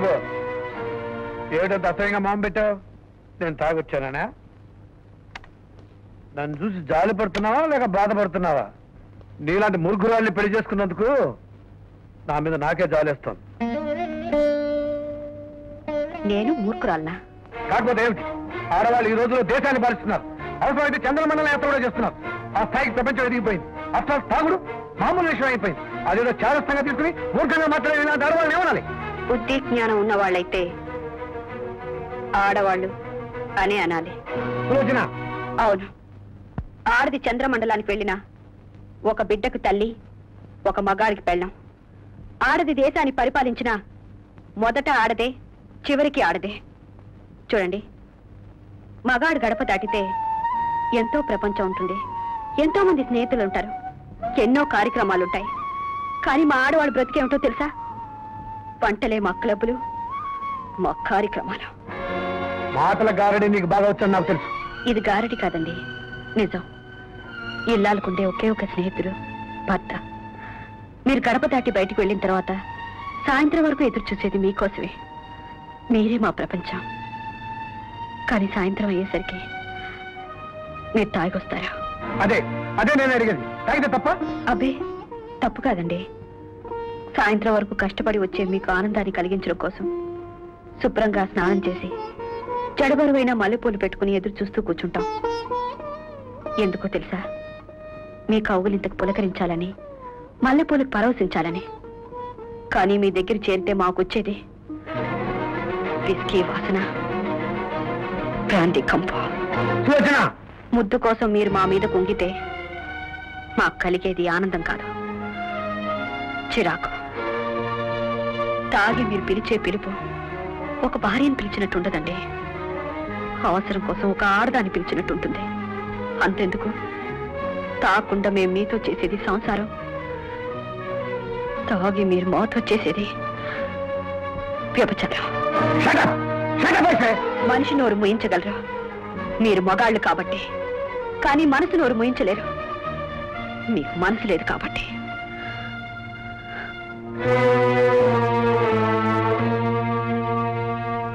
ఆగు ఏడంత అసహ్యంగా మొహం పెట్టావు? నేను తాగొచ్చానా నన్ను చూసి జాలి పడుతున్నావా లేక బాధపడుతున్నావా నీలాంటి మురుగురాల్ని పెళ్ళి చేసుకున్నందుకు నా మీద నాకే జాలేస్తాను నేను మూర్ఖురాలనా? కాకపోతే ఏమిటి? ఆడవాళ్ళు ఈ రోజుల్లో దేశాన్ని పాలిస్తున్నారు. అవసరమైతే చంద్రమండల యాత్ర కూడా చేస్తున్నారు. ఆ స్థాయికి ప్రపంచం ఎదిగిపోయింది. అసలు తాగుడు మామూలు విషయం అయిపోయింది. అదేదో చారస్థంగా తీసుకుని మూర్ఖంగా మాట్లాడే ఇలాంటి ఆడవాళ్ళని ఏమనాలి? బుద్ధి జ్ఞానం ఉన్న వాళ్ళైతే ఆడవాళ్ళు అనే అనాలి. అవును. ఆడది చంద్రమండలానికి వెళ్ళినా ఒక బిడ్డకు తల్లి ఒక మగాడికి పెళ్ళం. ఆడది దేశాన్ని పరిపాలించినా మొదట ఆడదే చివరికి ఆడదే. చూడండి మగాడు గడప దాటితే ఎంతో ప్రపంచం ఉంటుంది. ఎంతో మంది స్నేహితులు ఉంటారు. ఎన్నో కార్యక్రమాలుంటాయి. కానీ మా ఆడవాళ్ళు బ్రతికేమిటో తెలుసా? పంటలే మా క్లబ్బులు మా కార్యక్రమాలు. మాటల గారడి నీకు బాగా వచ్చని నాకు తెలుసు. ఇది గారడి కాదండి నిజం. ఇల్లాలకుండే ఒకే ఒక స్నేహితుడు భర్త. మీరు గడప దాటి బయటికి వెళ్ళిన తర్వాత సాయంత్రం వరకు ఎదురు చూసేది మీకోసమే. మీరే మా ప్రపంచం. కానీ సాయంత్రం అయ్యేసరికి మీరు తాగొస్తారా అదే అదే నేను అడిగేది. తాగితే తప్ప? అబ్బే తప్పు కాదండి. సాయంత్రం వరకు కష్టపడి వచ్చే మీకు ఆనందాన్ని కలిగించడం కోసం శుభ్రంగా స్నానం చేసి జడబరువైన మల్లెపూలు పెట్టుకుని ఎదురు చూస్తూ కూర్చుంటాం. ఎందుకో తెలుసా? మీ కౌగులింతకు పులకరించాలని మల్లెపూలకు పరవశించాలని. కానీ మీ దగ్గర చేరితే మాకొచ్చేది విస్కీ వాసన కంప ముద్దు కోసం మీరు మా మీద కుంగితే మాకు కలిగేది ఆనందం కాదు చిరాకు. తాగి మీరు పిలిచే పిలుపు ఒక భార్యను పిలిచినట్టుండదండి. అవసరం కోసం ఒక ఆడదాన్ని పిలిచినట్టుంటుంది. అంతెందుకు? తాకుండా మేము మీతో చేసేది సంసారం. తాగి మీరు మాతో చేసేది వ్యభచారం! మనిషి నోరు ముయించగలరు. మీరు మగాళ్ళు కాబట్టి. కానీ మనసు నోరు ముయించలేరు. మీకు మనసు లేదు కాబట్టి.